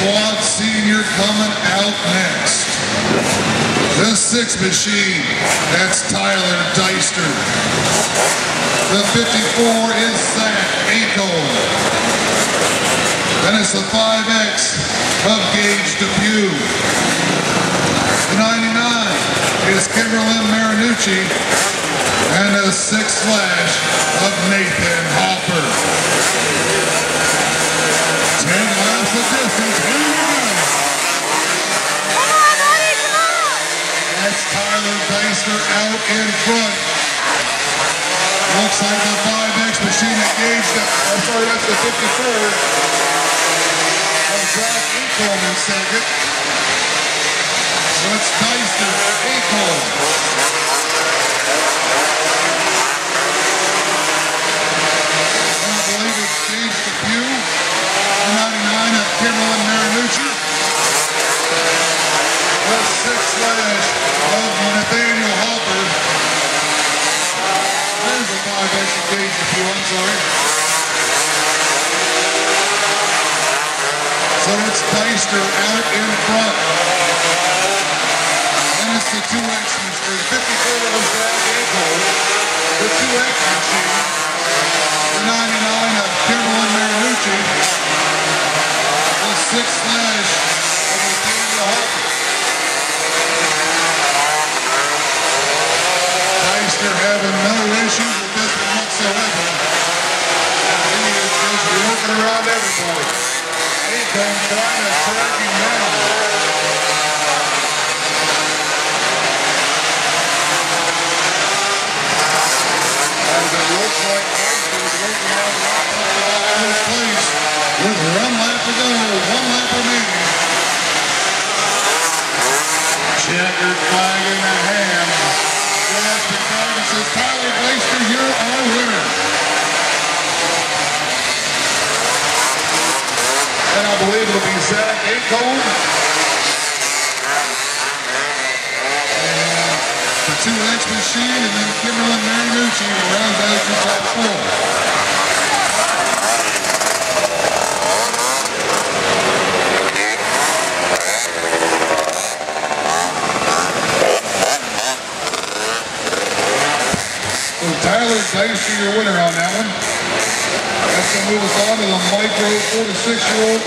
Quad Senior coming out next. The six machine, that's Tyler Dyster. The 54 is Zach Acomb. Then it's the 5X of Gage Depew. The 99 is Kimberlyn Marinucci. And the six slash of Nathan Hopper. Ten laps of distance. Here we go. That's Tyler Deister out in front. Looks like the 5X machine engaged. I'm sorry, that's the 54. Of Zach Acomb in second. So it's Deister, Acomb. And I believe it's Gage Depew. The 99 of Kimberlyn Marinucci. The six slash of Nathaniel Hopper. There's the five extra gauge if you I'm sorry. So it's Deister out in front. And it's the 2X machine. 54 was Brad Acomb. The 2X machine. The 99 of Kimberlyn Marinucci. The six slash of Nathaniel Hopper. Deister having no issues with this one whatsoever. He is just working around everybody. To last place with one lap to go, one lap. Checkered flag in the hand. Target says Tyler Deister, you're our winner. And I believe it'll be Zach Acomb. The two X machine and then Kimberlyn Marinucci round out the top four. Tyler Deister, your winner on that one. That's to move us on the micro 46 year old